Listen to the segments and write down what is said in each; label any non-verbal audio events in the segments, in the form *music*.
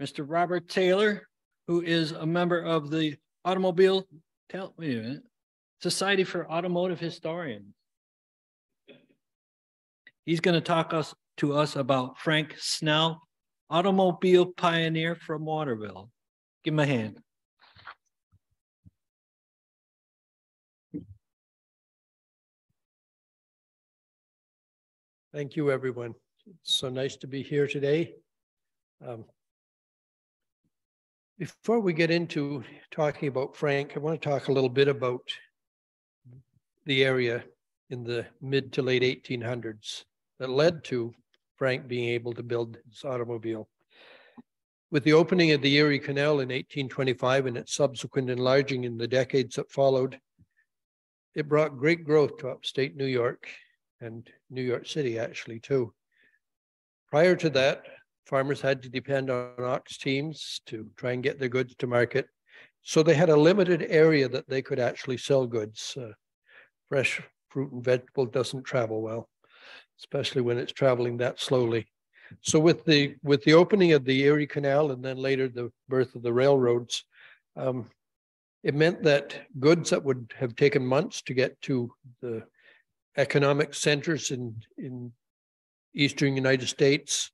Mr. Robert Taylor, who is a member of the Automobile, tell, a minute, Society for Automotive Historians. He's going to talk us to us about Frank Snell, automobile pioneer from Waterville. Give him a hand. Thank you, everyone. It's so nice to be here today. Um, before we get into talking about Frank, I want to talk a little bit about the area in the mid to late 1800s that led to Frank being able to build his automobile. With the opening of the Erie Canal in 1825 and its subsequent enlarging in the decades that followed, it brought great growth to upstate New York and New York City, actually, too. Prior to that, farmers had to depend on ox teams to try and get their goods to market. So they had a limited area that they could actually sell goods. Uh, fresh fruit and vegetable doesn't travel well, especially when it's traveling that slowly. So with the with the opening of the Erie Canal and then later the birth of the railroads, um, it meant that goods that would have taken months to get to the economic centers in, in eastern United States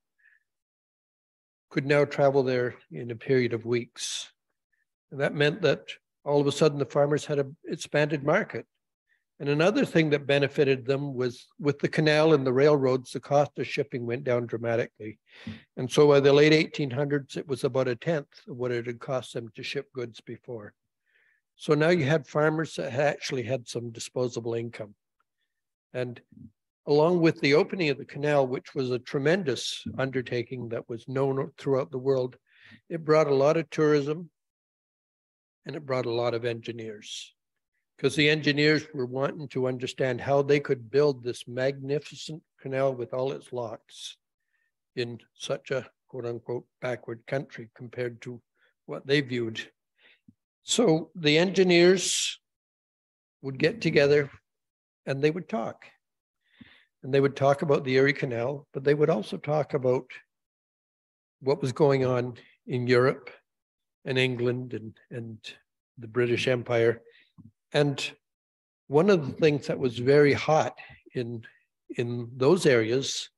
could now travel there in a period of weeks. And that meant that all of a sudden the farmers had an expanded market. And another thing that benefited them was with the canal and the railroads, the cost of shipping went down dramatically. And so by the late 1800s, it was about a tenth of what it had cost them to ship goods before. So now you had farmers that actually had some disposable income. And along with the opening of the canal, which was a tremendous undertaking that was known throughout the world, it brought a lot of tourism and it brought a lot of engineers because the engineers were wanting to understand how they could build this magnificent canal with all its locks in such a quote unquote backward country compared to what they viewed. So the engineers would get together and they would talk. And they would talk about the Erie Canal, but they would also talk about what was going on in Europe and England and, and the British Empire. And one of the things that was very hot in, in those areas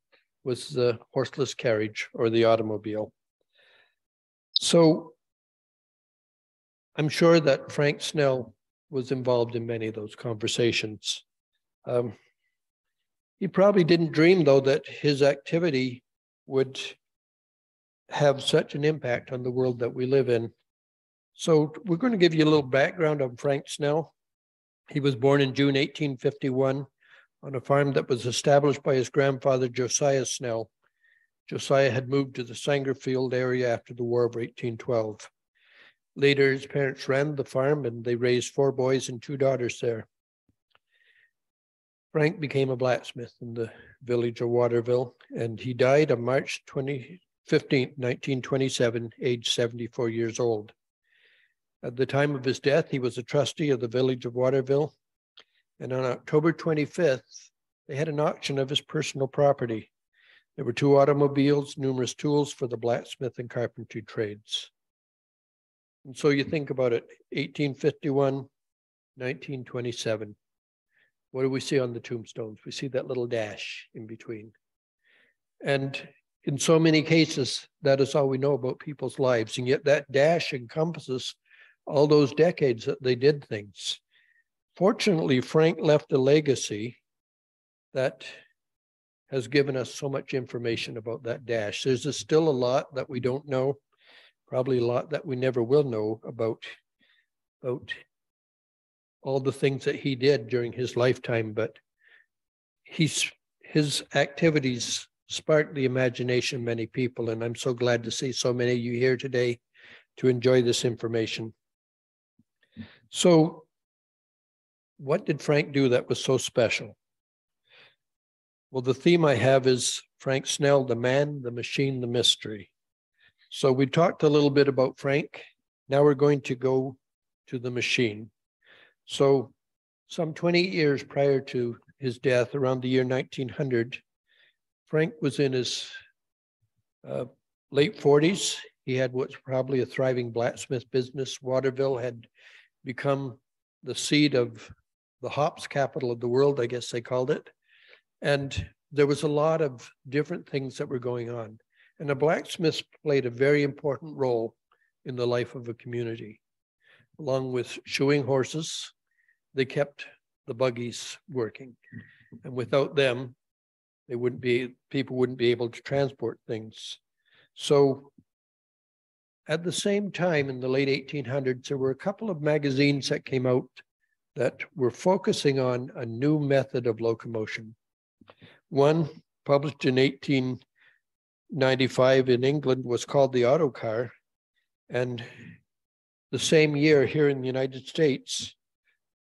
was the horseless carriage or the automobile. So I'm sure that Frank Snell was involved in many of those conversations. Um, he probably didn't dream, though, that his activity would have such an impact on the world that we live in. So, we're going to give you a little background on Frank Snell. He was born in June 1851 on a farm that was established by his grandfather, Josiah Snell. Josiah had moved to the Sangerfield area after the War of 1812. Later, his parents ran the farm and they raised four boys and two daughters there. Frank became a blacksmith in the village of Waterville, and he died on March 20, 15, 1927, age 74 years old. At the time of his death, he was a trustee of the village of Waterville. And on October 25th, they had an auction of his personal property. There were two automobiles, numerous tools for the blacksmith and carpentry trades. And so you think about it 1851, 1927. What do we see on the tombstones? We see that little dash in between. And in so many cases, that is all we know about people's lives. And yet that dash encompasses all those decades that they did things. Fortunately, Frank left a legacy that has given us so much information about that dash. There's still a lot that we don't know, probably a lot that we never will know about, about all the things that he did during his lifetime, but he's his activities sparked the imagination of many people, and I'm so glad to see so many of you here today to enjoy this information. So, what did Frank do that was so special? Well, the theme I have is Frank Snell, the man, the machine, the mystery. So, we talked a little bit about Frank. Now we're going to go to the machine. So, some 20 years prior to his death, around the year 1900, Frank was in his uh, late 40s. He had what's probably a thriving blacksmith business. Waterville had become the seat of the hops capital of the world, I guess they called it. And there was a lot of different things that were going on. And the blacksmiths played a very important role in the life of a community. Along with shoeing horses, they kept the buggies working. And without them, they wouldn't be, people wouldn't be able to transport things. So at the same time, in the late 1800s, there were a couple of magazines that came out that were focusing on a new method of locomotion. One, published in 1895 in England, was called the Autocar. And the same year here in the United States,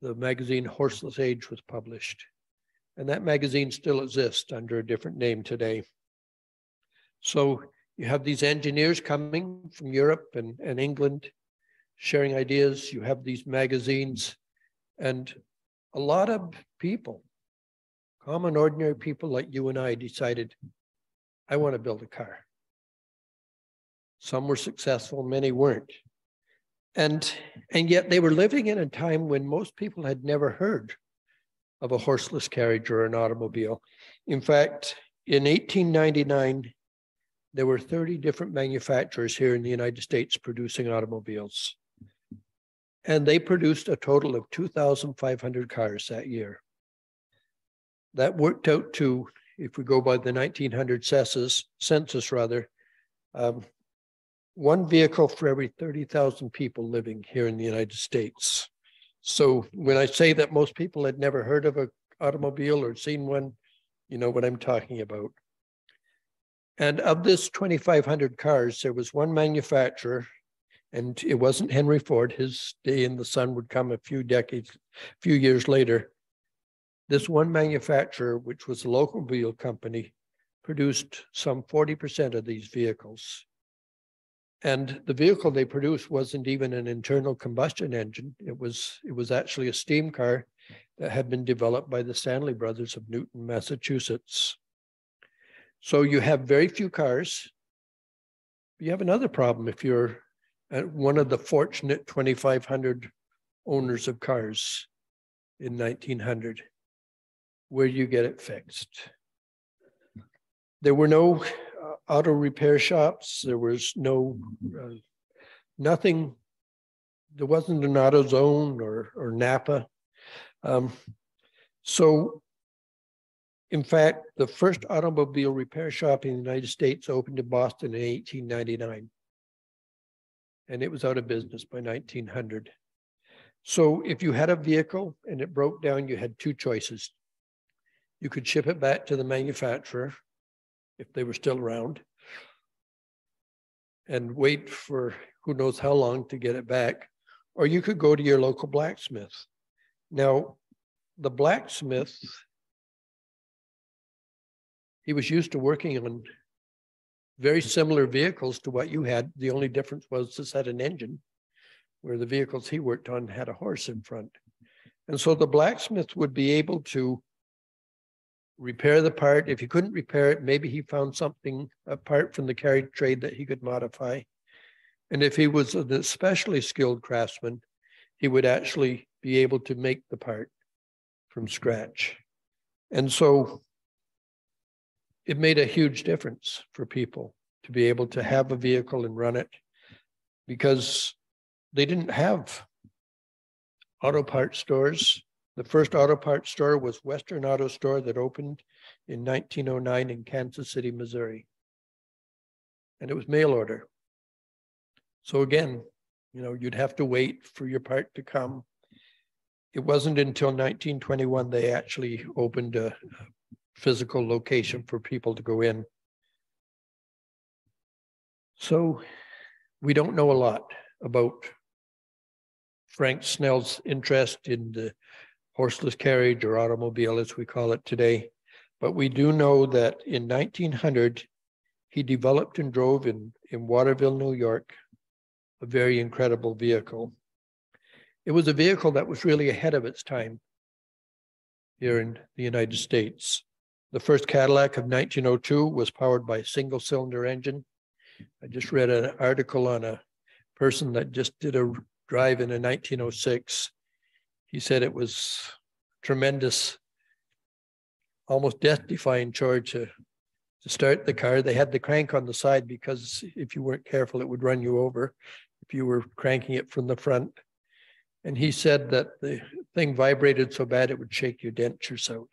the magazine Horseless Age was published. And that magazine still exists under a different name today. So you have these engineers coming from Europe and, and England sharing ideas. You have these magazines, and a lot of people, common, ordinary people like you and I, decided, I want to build a car. Some were successful, many weren't. And, and yet they were living in a time when most people had never heard of a horseless carriage or an automobile. In fact, in 1899, there were 30 different manufacturers here in the United States producing automobiles. And they produced a total of 2,500 cars that year. That worked out to, if we go by the 1900 census, census rather, um, one vehicle for every 30,000 people living here in the United States. So when I say that most people had never heard of an automobile or seen one, you know what I'm talking about. And of this 2,500 cars, there was one manufacturer, and it wasn't Henry Ford. His day in the sun would come a few decades, a few years later. This one manufacturer, which was a local wheel company, produced some 40% of these vehicles. And the vehicle they produced wasn't even an internal combustion engine. It was it was actually a steam car that had been developed by the Stanley brothers of Newton, Massachusetts. So you have very few cars. You have another problem if you're uh, one of the fortunate 2,500 owners of cars in 1900. Where do you get it fixed? There were no auto repair shops. There was no, uh, nothing. There wasn't an AutoZone or, or Napa. Um, so, in fact, the first automobile repair shop in the United States opened in Boston in 1899. And it was out of business by 1900. So, if you had a vehicle and it broke down, you had two choices. You could ship it back to the manufacturer if they were still around and wait for who knows how long to get it back. Or you could go to your local blacksmith. Now, the blacksmith, he was used to working on very similar vehicles to what you had. The only difference was this had an engine, where the vehicles he worked on had a horse in front. And so the blacksmith would be able to repair the part. If he couldn't repair it, maybe he found something apart from the carriage trade that he could modify. And if he was an especially skilled craftsman, he would actually be able to make the part from scratch. And so it made a huge difference for people to be able to have a vehicle and run it because they didn't have auto parts stores the first auto parts store was Western Auto Store that opened in 1909 in Kansas City, Missouri. And it was mail order. So again, you know, you'd have to wait for your part to come. It wasn't until 1921 they actually opened a physical location for people to go in. So we don't know a lot about Frank Snell's interest in the horseless carriage or automobile as we call it today. But we do know that in 1900, he developed and drove in, in Waterville, New York, a very incredible vehicle. It was a vehicle that was really ahead of its time here in the United States. The first Cadillac of 1902 was powered by a single cylinder engine. I just read an article on a person that just did a drive in a 1906. He said it was tremendous, almost death-defying charge to, to start the car. They had the crank on the side because if you weren't careful, it would run you over if you were cranking it from the front. And he said that the thing vibrated so bad it would shake your dentures out.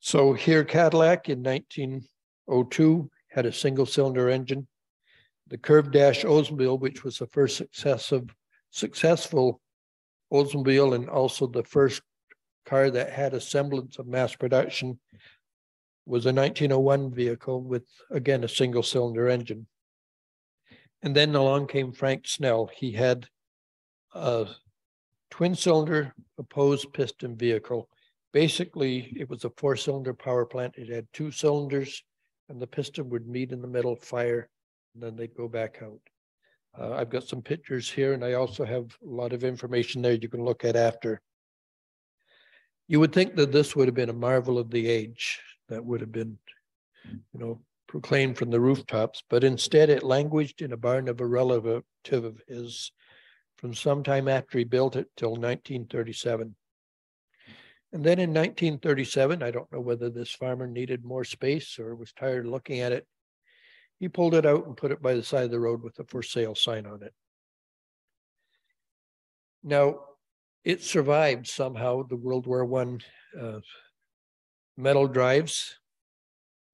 So here Cadillac in 1902 had a single cylinder engine. The curved dash Oldsmobile, which was the first successive, successful Oldsmobile and also the first car that had a semblance of mass production, was a 1901 vehicle with, again, a single cylinder engine. And then along came Frank Snell. He had a twin cylinder opposed piston vehicle Basically, it was a four cylinder power plant. It had two cylinders and the piston would meet in the middle, fire, and then they'd go back out. Uh, I've got some pictures here and I also have a lot of information there you can look at after. You would think that this would have been a marvel of the age that would have been, you know, proclaimed from the rooftops, but instead it languished in a barn of a relative of his from some time after he built it till 1937. And then in 1937, I don't know whether this farmer needed more space or was tired of looking at it. He pulled it out and put it by the side of the road with a for sale sign on it. Now, it survived somehow the World War One uh, metal drives.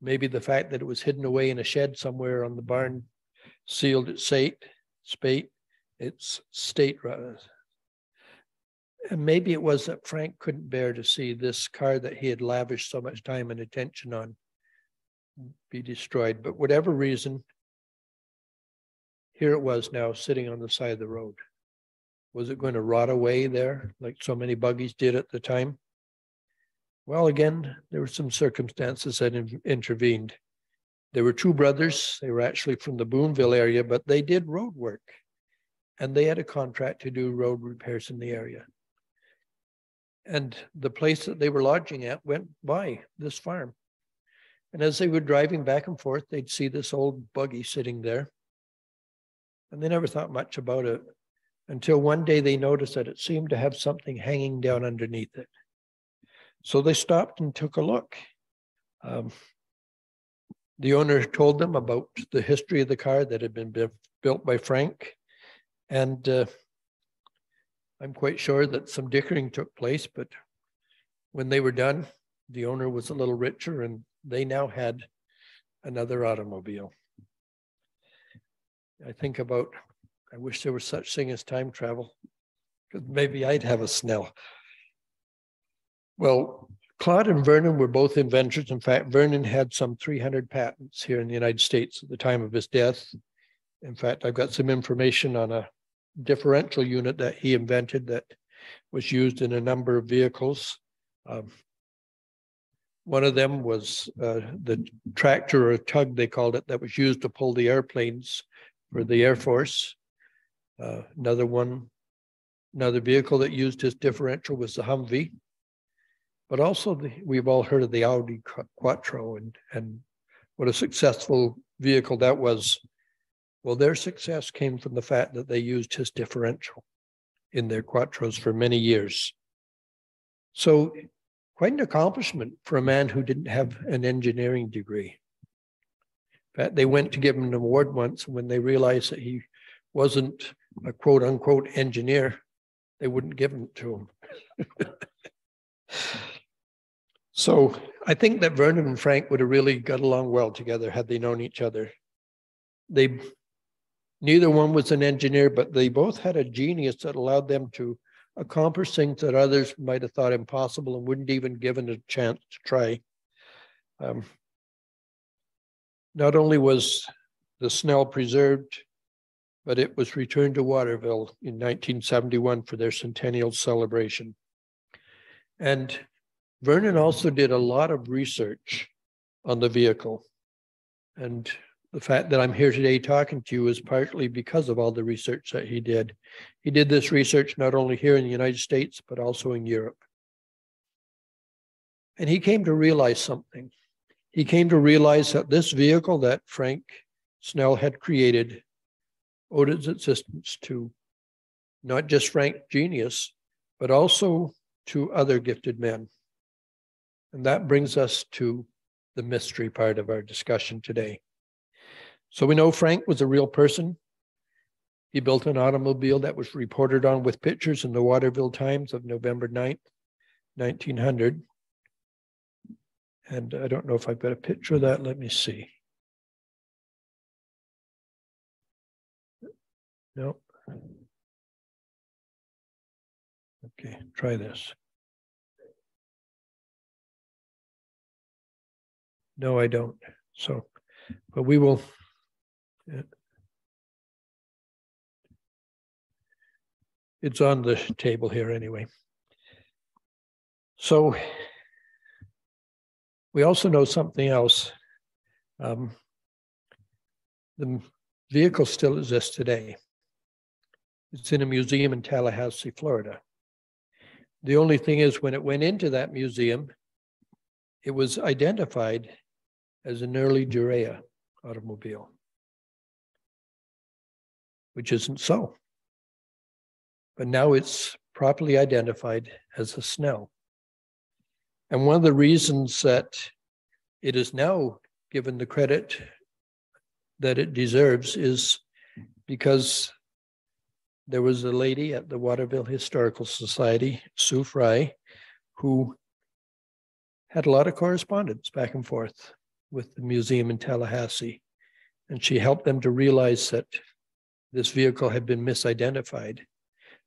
Maybe the fact that it was hidden away in a shed somewhere on the barn sealed its state, spate, its state and maybe it was that Frank couldn't bear to see this car that he had lavished so much time and attention on be destroyed. But whatever reason, here it was now sitting on the side of the road. Was it going to rot away there like so many buggies did at the time? Well, again, there were some circumstances that in- intervened. There were two brothers. They were actually from the Boonville area, but they did road work and they had a contract to do road repairs in the area. And the place that they were lodging at went by this farm. And as they were driving back and forth, they'd see this old buggy sitting there. And they never thought much about it until one day they noticed that it seemed to have something hanging down underneath it. So they stopped and took a look. Um, the owner told them about the history of the car that had been built by Frank. And uh, I'm quite sure that some dickering took place, but when they were done, the owner was a little richer and they now had another automobile. I think about, I wish there was such thing as time travel, because maybe I'd have a Snell. Well, Claude and Vernon were both inventors. In fact, Vernon had some 300 patents here in the United States at the time of his death. In fact, I've got some information on a differential unit that he invented that was used in a number of vehicles. Um, one of them was uh, the tractor or tug, they called it, that was used to pull the airplanes for the Air Force. Uh, another one, another vehicle that used his differential was the Humvee. But also, the, we've all heard of the Audi Quattro and, and what a successful vehicle that was well, their success came from the fact that they used his differential in their quattros for many years. So, quite an accomplishment for a man who didn't have an engineering degree. In fact, they went to give him an award once, when they realized that he wasn't a quote unquote engineer, they wouldn't give it to him. *laughs* so I think that Vernon and Frank would have really got along well together had they known each other. They Neither one was an engineer, but they both had a genius that allowed them to accomplish things that others might have thought impossible and wouldn't even given a chance to try. Um, not only was the Snell preserved, but it was returned to Waterville in 1971 for their centennial celebration. And Vernon also did a lot of research on the vehicle. And the fact that I'm here today talking to you is partly because of all the research that he did. He did this research not only here in the United States, but also in Europe. And he came to realize something. He came to realize that this vehicle that Frank Snell had created owed its existence to not just Frank Genius, but also to other gifted men. And that brings us to the mystery part of our discussion today. So we know Frank was a real person. He built an automobile that was reported on with pictures in the Waterville Times of November 9th, 1900. And I don't know if I've got a picture of that. Let me see. No. Okay, try this. No, I don't. So, but we will. It's on the table here anyway. So we also know something else. Um, the vehicle still exists today. It's in a museum in Tallahassee, Florida. The only thing is, when it went into that museum, it was identified as an early Duryea automobile, which isn't so. But now it's properly identified as a Snell. And one of the reasons that it is now given the credit that it deserves is because there was a lady at the Waterville Historical Society, Sue Fry, who had a lot of correspondence back and forth with the museum in Tallahassee. And she helped them to realize that this vehicle had been misidentified.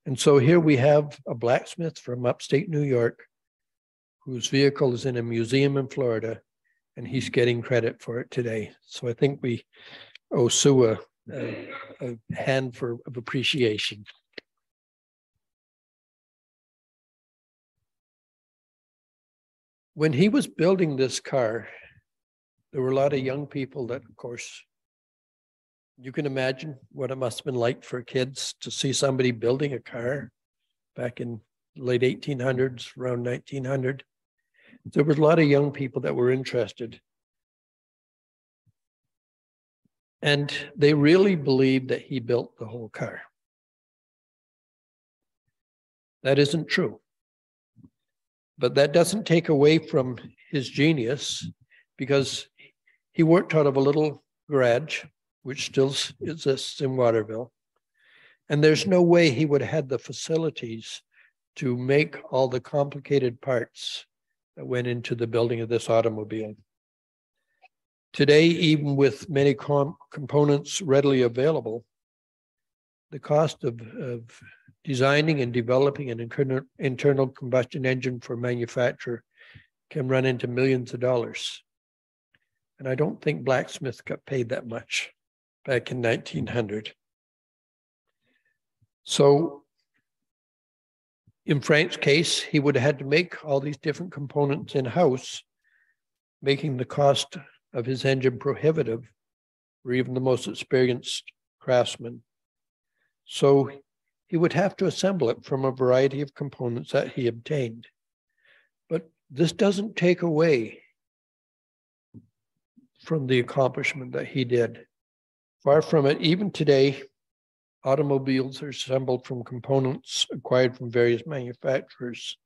And so here we have a blacksmith from upstate New York whose vehicle is in a museum in Florida, and he's getting credit for it today. So I think we owe Sue a, a, hand for of appreciation. When he was building this car, there were a lot of young people that, of course, you can imagine what it must have been like for kids to see somebody building a car back in late 1800s, around 1900. There was a lot of young people that were interested. And they really believed that he built the whole car. That isn't true. But that doesn't take away from his genius because he worked out of a little garage, which still exists in Waterville. And there's no way he would have had the facilities to make all the complicated parts that went into the building of this automobile. Today, even with many com- components readily available, the cost of, of designing and developing an internal, internal combustion engine for manufacture can run into millions of dollars. And I don't think blacksmiths got paid that much back in 1900. So in Frank's case, he would have had to make all these different components in house, making the cost of his engine prohibitive for even the most experienced craftsman. So he would have to assemble it from a variety of components that he obtained. But this doesn't take away from the accomplishment that he did. Far from it, even today, automobiles are assembled from components acquired from various manufacturers.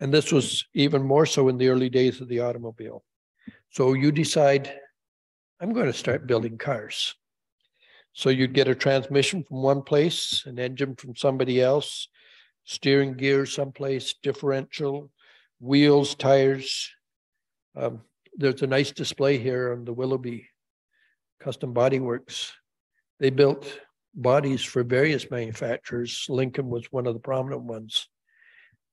And this was even more so in the early days of the automobile. So you decide, I'm going to start building cars. So you'd get a transmission from one place, an engine from somebody else, steering gear someplace, differential, wheels, tires. Um, there's a nice display here on the Willoughby Custom Body Works. They built bodies for various manufacturers. Lincoln was one of the prominent ones.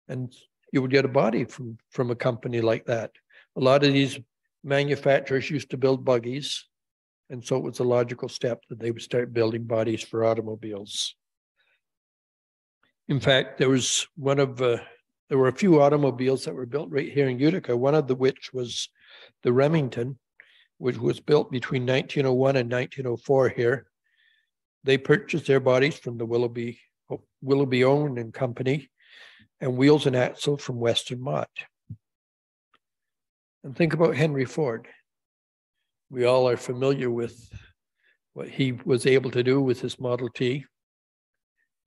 And you would get a body from, from a company like that. A lot of these manufacturers used to build buggies. And so it was a logical step that they would start building bodies for automobiles. In fact, there was one of, uh, there were a few automobiles that were built right here in Utica, one of the which was the Remington, which was built between 1901 and 1904 here. They purchased their bodies from the Willoughby, Willoughby Owen and Company and wheels and axle from Weston-Mott. And think about Henry Ford. We all are familiar with what he was able to do with his Model T.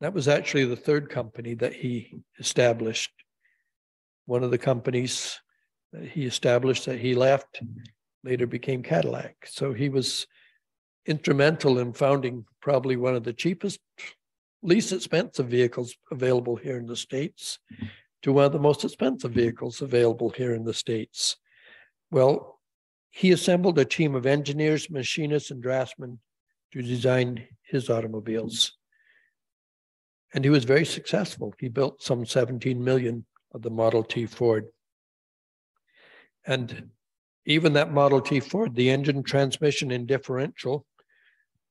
That was actually the third company that he established. One of the companies that he established that he left later became Cadillac. So he was instrumental in founding probably one of the cheapest, least expensive vehicles available here in the States to one of the most expensive vehicles available here in the States. Well, he assembled a team of engineers, machinists, and draftsmen to design his automobiles. And he was very successful. He built some 17 million of the Model T Ford. And even that Model T Ford, the engine, transmission, and differential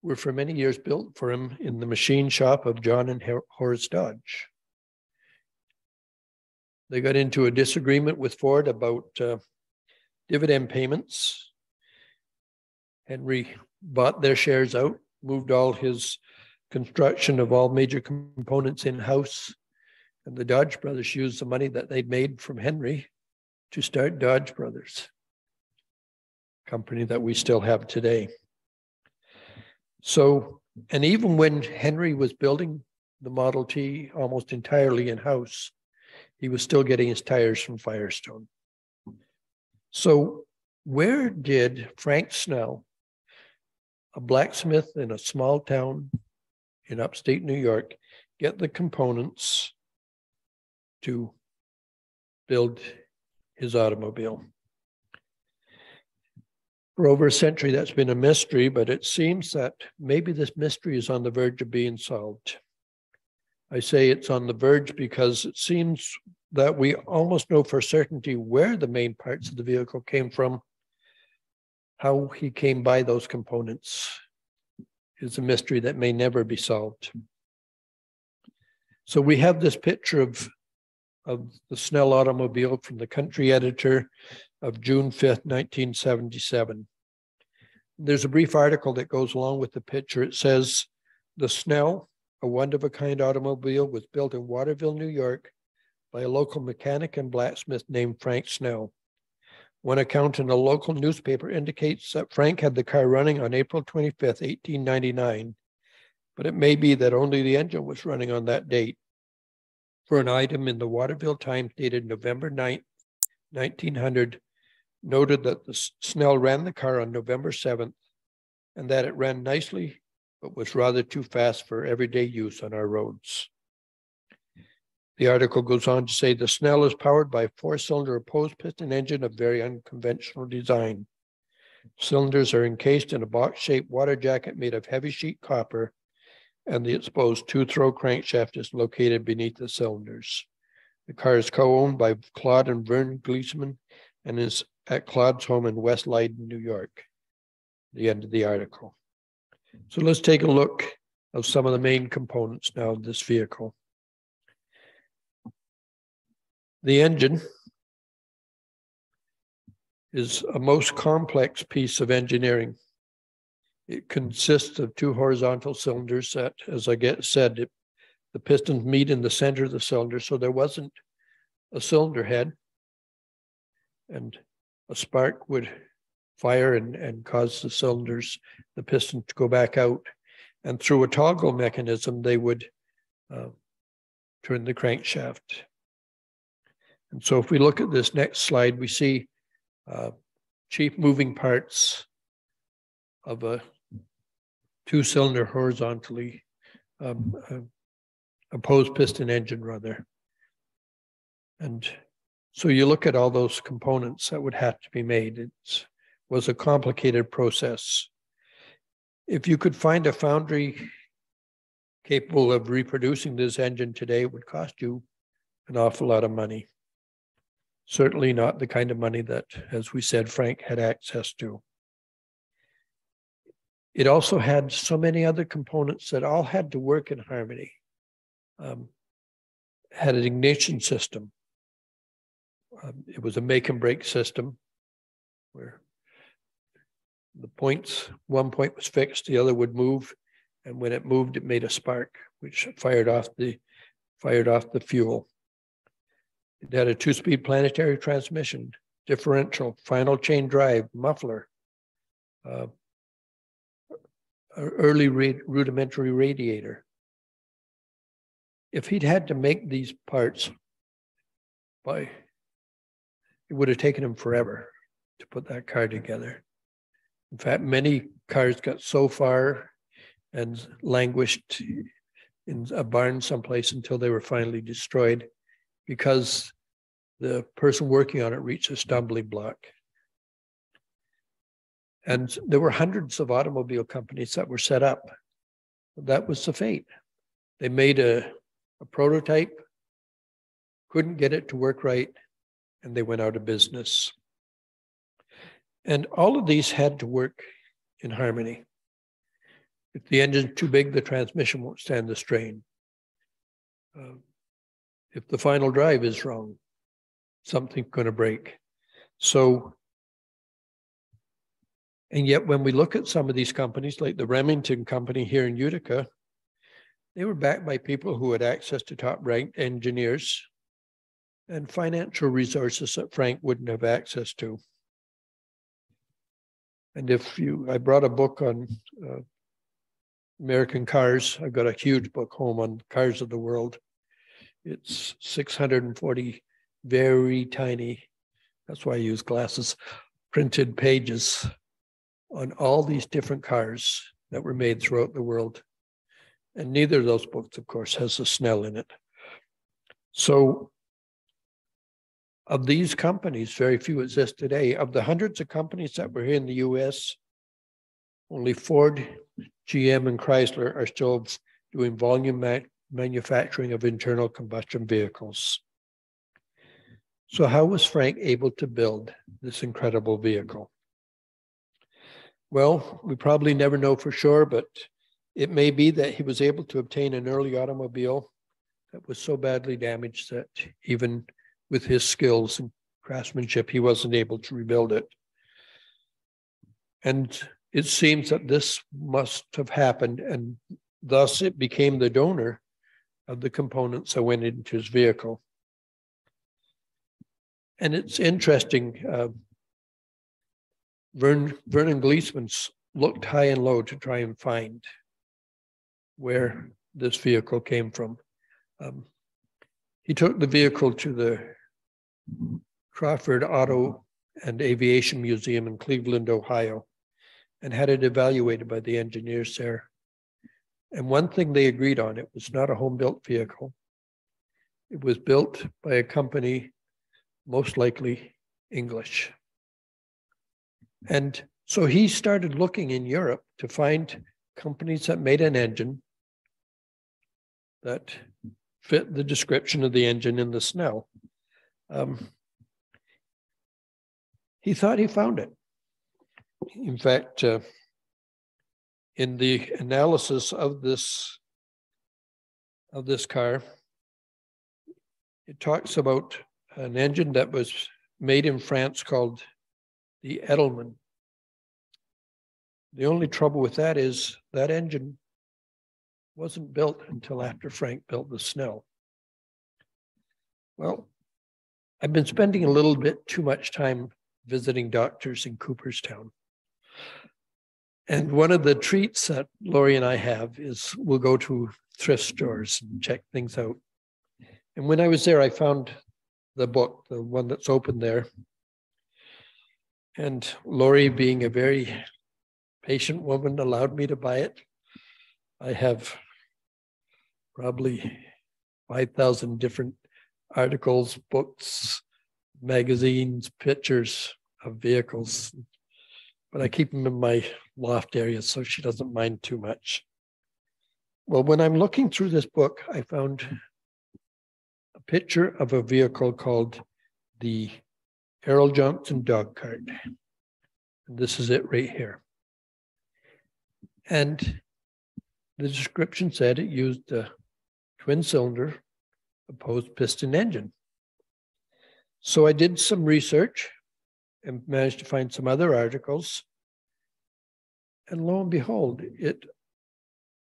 were for many years built for him in the machine shop of John and Horace Dodge. They got into a disagreement with Ford about uh, dividend payments. Henry bought their shares out, moved all his construction of all major components in house. And the Dodge brothers used the money that they'd made from Henry to start Dodge Brothers, company that we still have today. So, and even when Henry was building the Model T almost entirely in house, he was still getting his tires from Firestone. So, where did Frank Snell, a blacksmith in a small town in upstate New York, get the components to build his automobile. For over a century, that's been a mystery, but it seems that maybe this mystery is on the verge of being solved. I say it's on the verge because it seems that we almost know for certainty where the main parts of the vehicle came from. How he came by those components is a mystery that may never be solved. So we have this picture of of the Snell automobile from the country editor of June 5th, 1977. There's a brief article that goes along with the picture. It says, The Snell, a one of a kind automobile, was built in Waterville, New York by a local mechanic and blacksmith named Frank Snell. One account in a local newspaper indicates that Frank had the car running on April 25th, 1899, but it may be that only the engine was running on that date for an item in the Waterville Times dated November 9, 1900, noted that the Snell ran the car on November 7th and that it ran nicely, but was rather too fast for everyday use on our roads. The article goes on to say the Snell is powered by a four cylinder opposed piston engine of very unconventional design. Cylinders are encased in a box shaped water jacket made of heavy sheet copper and the exposed two-throw crankshaft is located beneath the cylinders. The car is co-owned by Claude and Vern Gleasman and is at Claude's home in West Leyden, New York. The end of the article. So let's take a look of some of the main components now of this vehicle. The engine is a most complex piece of engineering. It consists of two horizontal cylinders that, as I get said, it, the pistons meet in the center of the cylinder. So there wasn't a cylinder head and a spark would fire and, and cause the cylinders, the piston to go back out. And through a toggle mechanism, they would uh, turn the crankshaft. And so if we look at this next slide, we see uh, chief moving parts of a two cylinder horizontally um, uh, opposed piston engine rather. And so you look at all those components that would have to be made. It was a complicated process. If you could find a foundry capable of reproducing this engine today, it would cost you an awful lot of money. Certainly not the kind of money that, as we said, Frank had access to. It also had so many other components that all had to work in harmony. Um, had an ignition system. Um, it was a make and break system where the points, one point was fixed, the other would move, and when it moved, it made a spark, which fired off the fired off the fuel. It had a two-speed planetary transmission, differential, final chain drive, muffler, uh, early rudimentary radiator. If he'd had to make these parts by, it would have taken him forever to put that car together. In fact, many cars got so far and languished in a barn someplace until they were finally destroyed because the person working on it reached a stumbling block. And there were hundreds of automobile companies that were set up. That was the fate. They made a, a prototype, couldn't get it to work right, and they went out of business. And all of these had to work in harmony. If the engine's too big, the transmission won't stand the strain. Uh, if the final drive is wrong, something's going to break. So, and yet when we look at some of these companies, like the Remington company here in Utica, they were backed by people who had access to top ranked engineers and financial resources that Frank wouldn't have access to. And if you, I brought a book on uh, American cars. I've got a huge book home on cars of the world. It's 640 very tiny, that's why I use glasses, printed pages on all these different cars that were made throughout the world. And neither of those books, of course, has a Snell in it. So of these companies, very few exist today. Of the hundreds of companies that were here in the US, only Ford, GM, and Chrysler are still doing volume ma manufacturing of internal combustion vehicles. So, how was Frank able to build this incredible vehicle? Well, we probably never know for sure, but it may be that he was able to obtain an early automobile that was so badly damaged that even with his skills and craftsmanship, he wasn't able to rebuild it. And it seems that this must have happened, and thus it became the donor of the components that went into his vehicle. And it's interesting. Uh, Vern, Vernon Gleasman's looked high and low to try and find where this vehicle came from. Um, he took the vehicle to the Crawford Auto and Aviation Museum in Cleveland, Ohio, and had it evaluated by the engineers there. And one thing they agreed on, it was not a home built vehicle. It was built by a company, most likely English. And so he started looking in Europe to find companies that made an engine that fit the description of the engine in the Snell. Um, he thought he found it. In fact, uh, in the analysis of this of this car, it talks about an engine that was made in France called the Edelman. The only trouble with that is that engine wasn't built until after Frank built the Snell. Well, I've been spending a little bit too much time visiting doctors in Cooperstown. And one of the treats that Lori and I have is we'll go to thrift stores and check things out. And when I was there, I found the book, the one that's open there. And Lori, being a very patient woman, allowed me to buy it. I have probably 5,000 different articles, books, magazines, pictures of vehicles, but I keep them in my loft area so she doesn't mind too much. Well, when I'm looking through this book, I found a picture of a vehicle called the Arrol-Johnston dog cart. And this is it right here. And the description said it used a twin cylinder opposed piston engine. So I did some research and managed to find some other articles. And lo and behold, it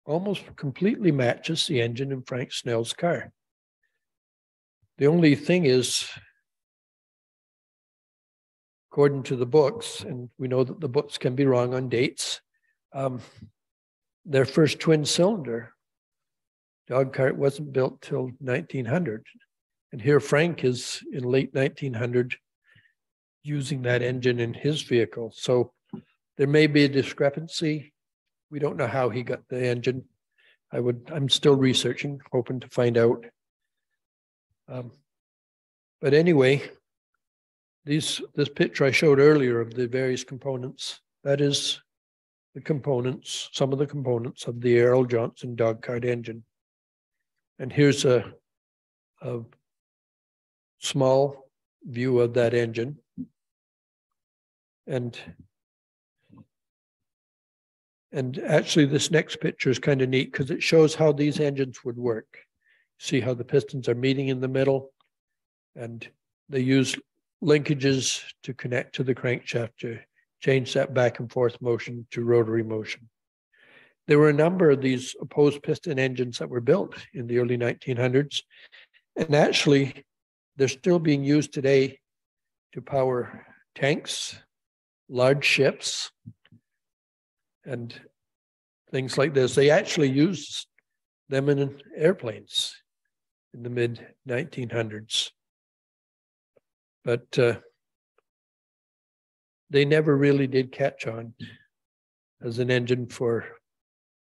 almost completely matches the engine in Frank Snell's car. The only thing is, according to the books, and we know that the books can be wrong on dates, um, their first twin cylinder dog cart wasn't built till 1900. And here Frank is in late 1900 using that engine in his vehicle. So there may be a discrepancy. We don't know how he got the engine. I would, I'm still researching, hoping to find out. Um, but anyway, these, this picture I showed earlier of the various components, that is the components, some of the components of the Arrol-Johnston dog cart engine. And here's a, a small view of that engine. And and actually this next picture is kind of neat because it shows how these engines would work. See how the pistons are meeting in the middle and they use linkages to connect to the crankshaft to change that back and forth motion to rotary motion. There were a number of these opposed piston engines that were built in the early 1900s. And actually, they're still being used today to power tanks, large ships, and things like this. They actually used them in airplanes in the mid 1900s. But uh, they never really did catch on as an engine for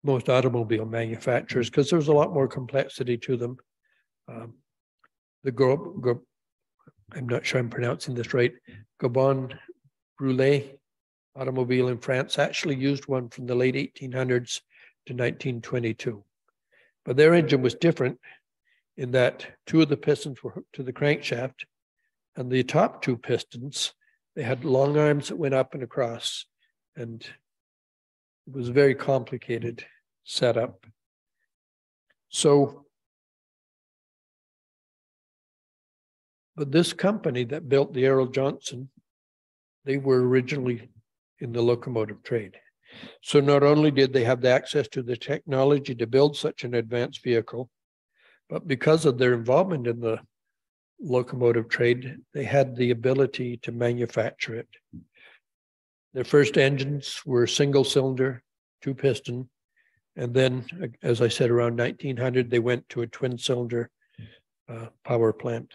most automobile manufacturers because there's a lot more complexity to them. Um, the Go, Go, I'm not sure I'm pronouncing this right, Goubon Brulé automobile in France actually used one from the late 1800s to 1922. But their engine was different in that two of the pistons were hooked to the crankshaft, and the top two pistons, they had long arms that went up and across, and it was a very complicated setup. So, but this company that built the Arrol-Johnston, they were originally in the locomotive trade. So not only did they have the access to the technology to build such an advanced vehicle, but because of their involvement in the locomotive trade, they had the ability to manufacture it. Their first engines were single cylinder, two piston. And then, as I said, around 1900, they went to a twin cylinder uh, power plant.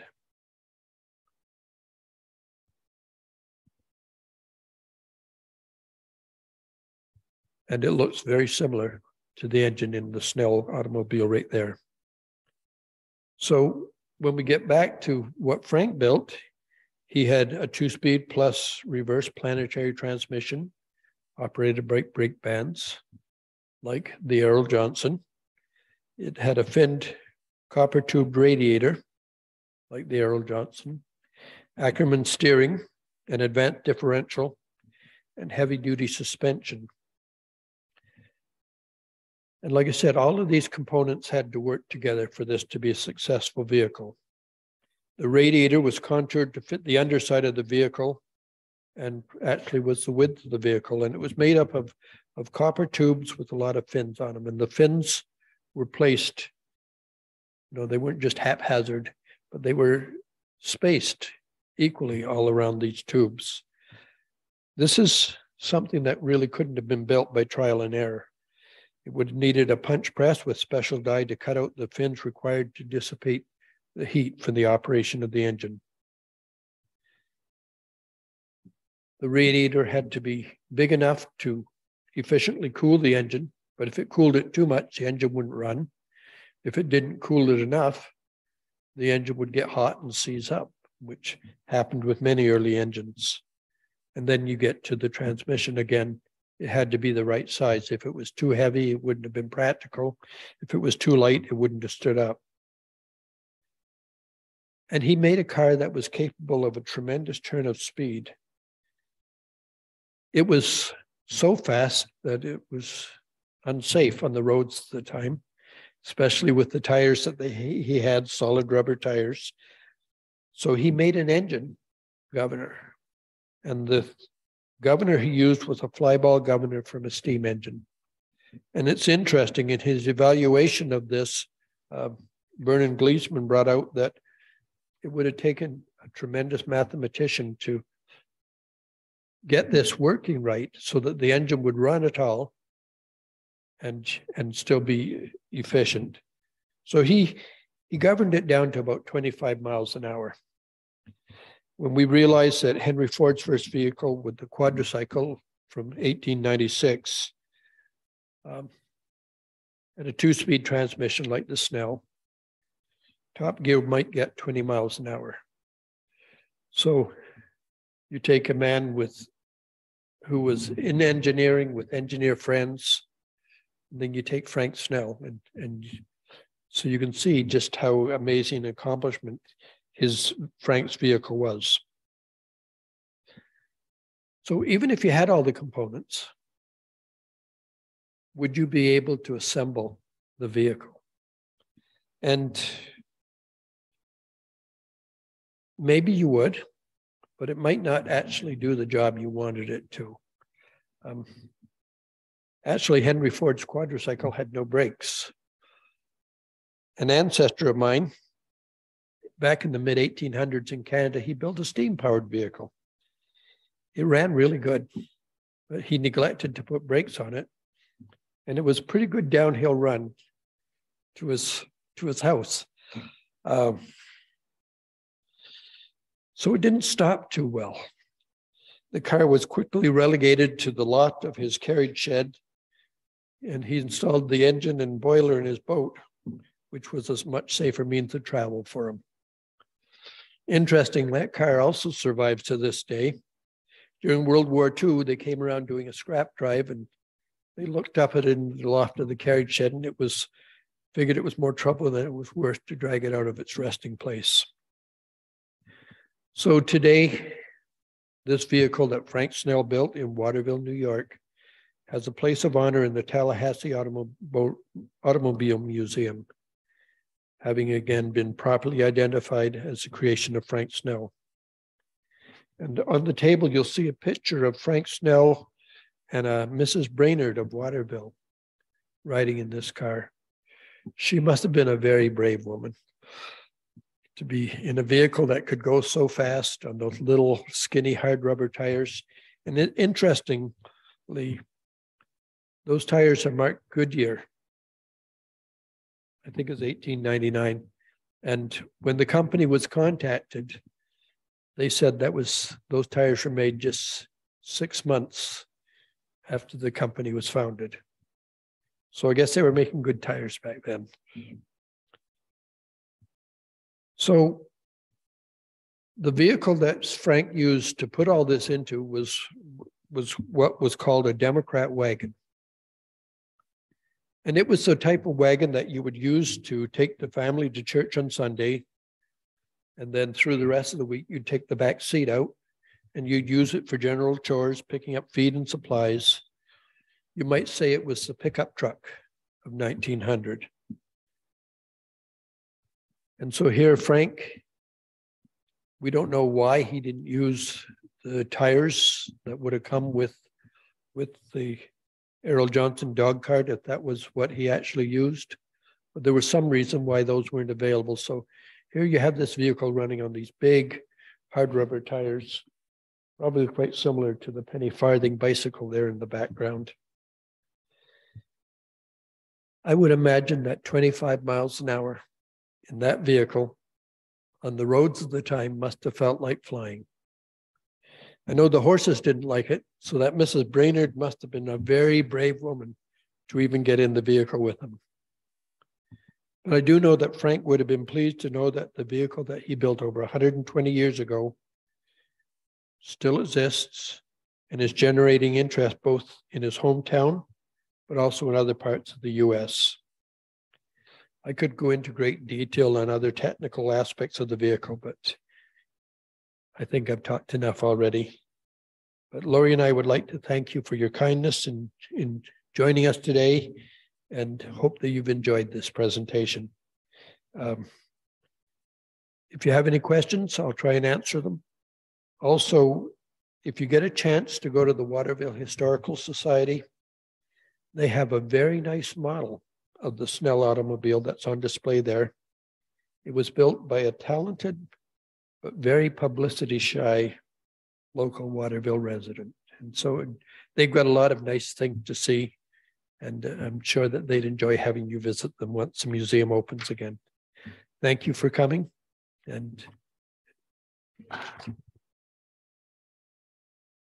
And it looks very similar to the engine in the Snell automobile right there. So when we get back to what Frank built, he had a two-speed plus reverse planetary transmission, operated by brake bands, like the Arrol-Johnston. It had a finned copper tube radiator, like the Arrol-Johnston, Ackerman steering, an advanced differential, and heavy-duty suspension. And like I said, all of these components had to work together for this to be a successful vehicle. The radiator was contoured to fit the underside of the vehicle and actually was the width of the vehicle. And it was made up of, of copper tubes with a lot of fins on them. And the fins were placed, you know, they weren't just haphazard, but they were spaced equally all around these tubes. This is something that really couldn't have been built by trial and error. It would have needed a punch press with special die to cut out the fins required to dissipate the heat from the operation of the engine. The radiator had to be big enough to efficiently cool the engine, but if it cooled it too much, the engine wouldn't run. If it didn't cool it enough, the engine would get hot and seize up, which happened with many early engines. And then you get to the transmission again it had to be the right size. If it was too heavy, it wouldn't have been practical. If it was too light, it wouldn't have stood up. And he made a car that was capable of a tremendous turn of speed. It was so fast that it was unsafe on the roads at the time, especially with the tires that they, he had, solid rubber tires. So he made an engine governor. And the governor he used was a flyball governor from a steam engine. And it's interesting in his evaluation of this, uh, Vernon Gleasman brought out that it would have taken a tremendous mathematician to get this working right so that the engine would run at all and, and still be efficient. So he, he governed it down to about 25 miles an hour. When we realized that Henry Ford's first vehicle with the quadricycle from 1896 um, had a two-speed transmission like the Snell, top gear might get 20 miles an hour. So you take a man with who was in engineering with engineer friends, and then you take Frank Snell, and and so you can see just how amazing an accomplishment his Frank's vehicle was. So even if you had all the components, would you be able to assemble the vehicle? And maybe you would, but it might not actually do the job you wanted it to. Um, actually, Henry Ford's quadricycle had no brakes. An ancestor of mine, back in the mid 1800s in Canada, he built a steam powered vehicle. It ran really good, but he neglected to put brakes on it. And it was a pretty good downhill run to his to his house. Um, so it didn't stop too well. The car was quickly relegated to the lot of his carriage shed, and he installed the engine and boiler in his boat, which was a much safer means of travel for him. Interesting, that car also survives to this day. During World War II, they came around doing a scrap drive and they looked up at it in the loft of the carriage shed and it was figured it was more trouble than it was worth to drag it out of its resting place. So today, this vehicle that Frank Snell built in Waterville, New York, has a place of honor in the Tallahassee Automobile, Museum, having again been properly identified as the creation of Frank Snell. And on the table, you'll see a picture of Frank Snell and uh, a Mrs. Brainerd of Waterville riding in this car. She must have been a very brave woman to be in a vehicle that could go so fast on those little skinny hard rubber tires. And it, interestingly, those tires are marked Goodyear. I think it was 1899. And when the company was contacted, they said that was those tires were made just six months after the company was founded. So I guess they were making good tires back then. Mm-hmm. So the vehicle that Frank used to put all this into was was what was called a Democrat wagon. And it was the type of wagon that you would use to take the family to church on Sunday. And then through the rest of the week, you'd take the back seat out and you'd use it for general chores, picking up feed and supplies. You might say it was the pickup truck of 1900. And so here, Frank, we don't know why he didn't use the tires that would have come with with the Arrol-Johnston dog cart if that was what he actually used. But there was some reason why those weren't available. So here you have this vehicle running on these big hard rubber tires, probably quite similar to the penny farthing bicycle there in the background. I would imagine that 25 miles an hour in that vehicle on the roads of the time must have felt like flying. I know the horses didn't like it, so that Mrs. Brainerd must have been a very brave woman to even get in the vehicle with him. But I do know that Frank would have been pleased to know that the vehicle that he built over 120 years ago still exists and is generating interest both in his hometown, but also in other parts of the US. I could go into great detail on other technical aspects of the vehicle, but I think I've talked enough already. But Lori and I would like to thank you for your kindness in, in joining us today and hope that you've enjoyed this presentation. Um, if you have any questions, I'll try and answer them. Also, if you get a chance to go to the Waterville Historical Society, they have a very nice model of the Snell automobile that's on display there. It was built by a talented but very publicity shy local Waterville resident. And so they've got a lot of nice things to see. And uh, I'm sure that they'd enjoy having you visit them once the museum opens again. Thank you for coming and